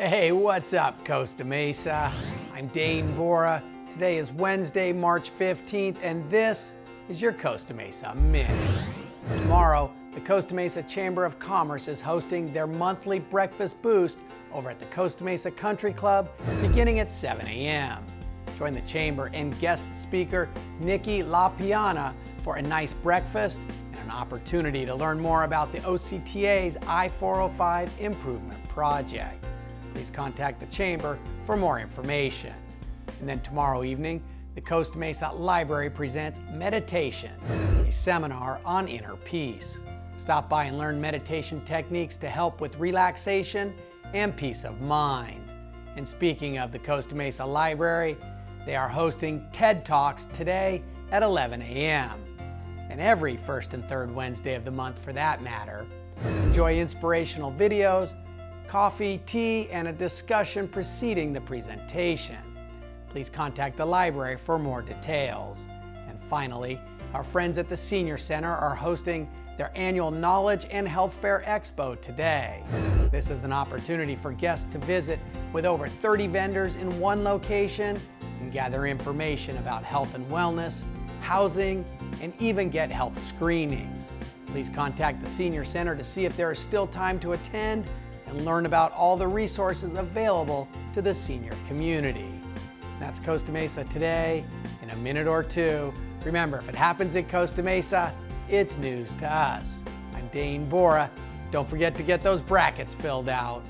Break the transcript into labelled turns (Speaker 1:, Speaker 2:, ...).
Speaker 1: Hey, what's up, Costa Mesa? I'm Dane Bora. Today is Wednesday, March 15th, and this is your Costa Mesa Minute. Tomorrow, the Costa Mesa Chamber of Commerce is hosting their monthly breakfast boost over at the Costa Mesa Country Club beginning at 7 a.m. Join the Chamber and guest speaker Nikki LaPiana for a nice breakfast and an opportunity to learn more about the OCTA's I-405 improvement project. Please contact the Chamber for more information. And then tomorrow evening, the Costa Mesa Library presents Meditation, a seminar on inner peace. Stop by and learn meditation techniques to help with relaxation and peace of mind. And speaking of the Costa Mesa Library, they are hosting TED Talks today at 11 a.m. And every first and third Wednesday of the month for that matter. Enjoy inspirational videos, coffee, tea, and a discussion preceding the presentation. Please contact the library for more details. And finally, our friends at the Senior Center are hosting their annual Knowledge and Health Fair Expo today. This is an opportunity for guests to visit with over 30 vendors in one location and gather information about health and wellness, housing, and even get health screenings. Please contact the Senior Center to see if there is still time to attend and learn about all the resources available to the senior community. That's Costa Mesa today in a minute or two. Remember, if it happens at Costa Mesa, it's news to us. I'm Dane Bora. Don't forget to get those brackets filled out.